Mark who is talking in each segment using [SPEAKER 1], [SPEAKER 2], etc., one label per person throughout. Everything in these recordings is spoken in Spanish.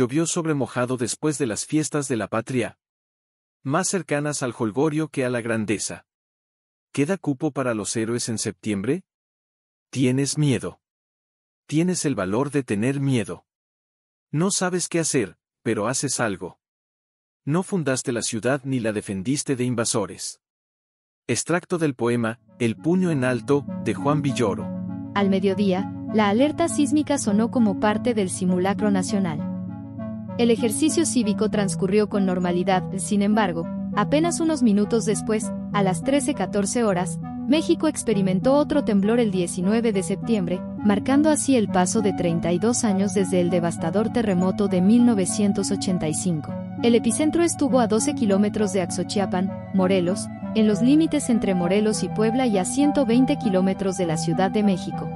[SPEAKER 1] llovió sobre mojado después de las fiestas de la patria. Más cercanas al holgorio que a la grandeza. ¿Queda cupo para los héroes en septiembre? Tienes miedo. Tienes el valor de tener miedo. No sabes qué hacer, pero haces algo. No fundaste la ciudad ni la defendiste de invasores. Extracto del poema, El puño en alto, de Juan Villoro.
[SPEAKER 2] Al mediodía, la alerta sísmica sonó como parte del simulacro nacional. El ejercicio cívico transcurrió con normalidad, sin embargo, apenas unos minutos después, a las 13:14 horas, México experimentó otro temblor el 19 de septiembre, marcando así el paso de 32 años desde el devastador terremoto de 1985. El epicentro estuvo a 12 kilómetros de Axochiapan, Morelos, en los límites entre Morelos y Puebla y a 120 kilómetros de la Ciudad de México.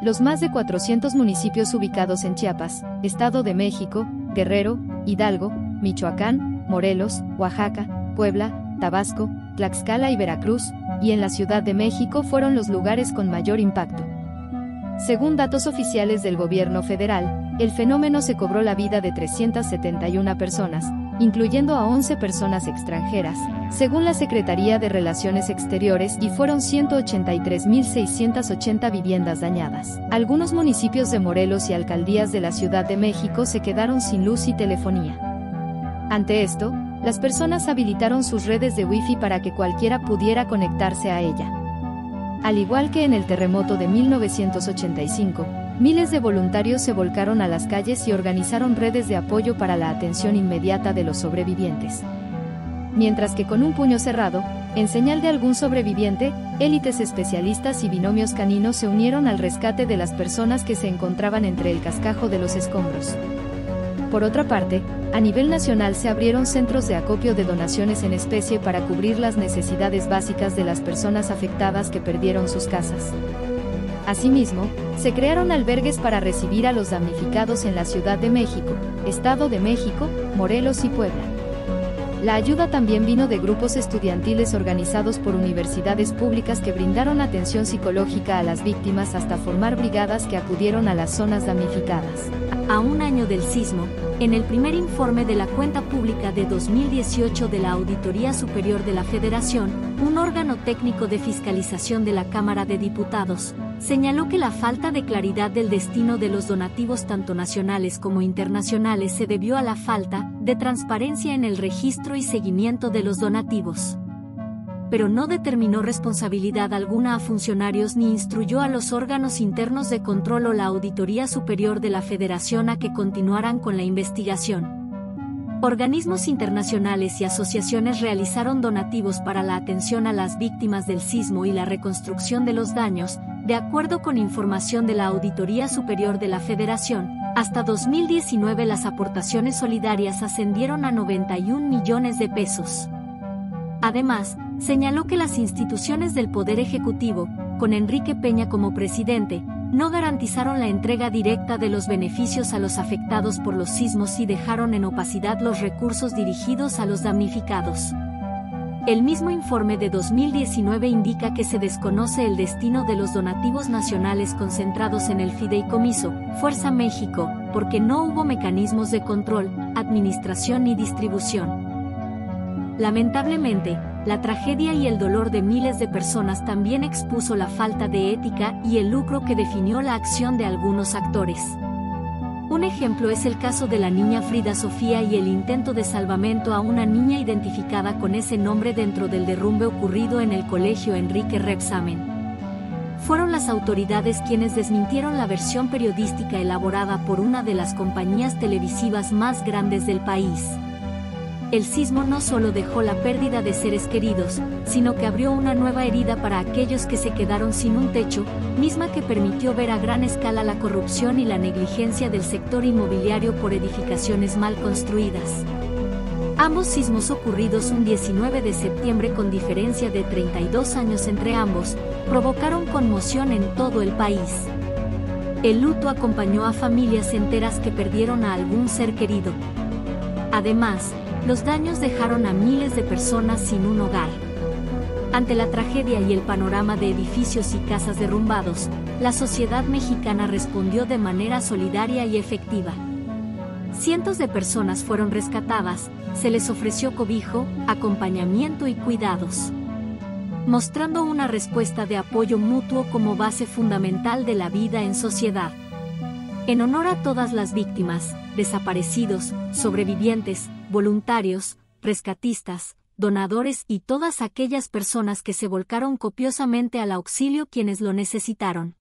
[SPEAKER 2] Los más de 400 municipios ubicados en Chiapas, Estado de México, Guerrero, Hidalgo, Michoacán, Morelos, Oaxaca, Puebla, Tabasco, Tlaxcala y Veracruz, y en la Ciudad de México fueron los lugares con mayor impacto. Según datos oficiales del gobierno federal, el fenómeno se cobró la vida de 371 personas, incluyendo a 11 personas extranjeras, según la Secretaría de Relaciones Exteriores, y fueron 183.680 viviendas dañadas. Algunos municipios de Morelos y alcaldías de la Ciudad de México se quedaron sin luz y telefonía. Ante esto, las personas habilitaron sus redes de Wi-Fi para que cualquiera pudiera conectarse a ella. Al igual que en el terremoto de 1985, miles de voluntarios se volcaron a las calles y organizaron redes de apoyo para la atención inmediata de los sobrevivientes. Mientras que con un puño cerrado, en señal de algún sobreviviente, élites especialistas y binomios caninos se unieron al rescate de las personas que se encontraban entre el cascajo de los escombros. Por otra parte, a nivel nacional se abrieron centros de acopio de donaciones en especie para cubrir las necesidades básicas de las personas afectadas que perdieron sus casas. Asimismo, se crearon albergues para recibir a los damnificados en la Ciudad de México, Estado de México, Morelos y Puebla. La ayuda también vino de grupos estudiantiles organizados por universidades públicas que brindaron atención psicológica a las víctimas hasta formar brigadas que acudieron a las zonas damnificadas.
[SPEAKER 3] A un año del sismo, en el primer informe de la cuenta pública de 2018 de la Auditoría Superior de la Federación, un órgano técnico de fiscalización de la Cámara de Diputados, señaló que la falta de claridad del destino de los donativos tanto nacionales como internacionales se debió a la falta de transparencia en el registro y seguimiento de los donativos. Pero no determinó responsabilidad alguna a funcionarios ni instruyó a los órganos internos de control o la Auditoría Superior de la Federación a que continuaran con la investigación. Organismos internacionales y asociaciones realizaron donativos para la atención a las víctimas del sismo y la reconstrucción de los daños, de acuerdo con información de la Auditoría Superior de la Federación. Hasta 2019 las aportaciones solidarias ascendieron a 91 millones de pesos. Además, señaló que las instituciones del Poder Ejecutivo, con Enrique Peña como presidente, no garantizaron la entrega directa de los beneficios a los afectados por los sismos y dejaron en opacidad los recursos dirigidos a los damnificados. El mismo informe de 2019 indica que se desconoce el destino de los donativos nacionales concentrados en el fideicomiso, Fuerza México, porque no hubo mecanismos de control, administración ni distribución. Lamentablemente, la tragedia y el dolor de miles de personas también expuso la falta de ética y el lucro que definió la acción de algunos actores. Un ejemplo es el caso de la niña Frida Sofía y el intento de salvamento a una niña identificada con ese nombre dentro del derrumbe ocurrido en el colegio Enrique Repsamen. Fueron las autoridades quienes desmintieron la versión periodística elaborada por una de las compañías televisivas más grandes del país el sismo no solo dejó la pérdida de seres queridos, sino que abrió una nueva herida para aquellos que se quedaron sin un techo, misma que permitió ver a gran escala la corrupción y la negligencia del sector inmobiliario por edificaciones mal construidas. Ambos sismos ocurridos un 19 de septiembre con diferencia de 32 años entre ambos, provocaron conmoción en todo el país. El luto acompañó a familias enteras que perdieron a algún ser querido. Además, los daños dejaron a miles de personas sin un hogar. Ante la tragedia y el panorama de edificios y casas derrumbados, la sociedad mexicana respondió de manera solidaria y efectiva. cientos de personas fueron rescatadas, se les ofreció cobijo, acompañamiento y cuidados mostrando una respuesta de apoyo mutuo como base fundamental de la vida en sociedad. En honor a todas las víctimas, desaparecidos, sobrevivientes, voluntarios, rescatistas, donadores y todas aquellas personas que se volcaron copiosamente al auxilio quienes lo necesitaron.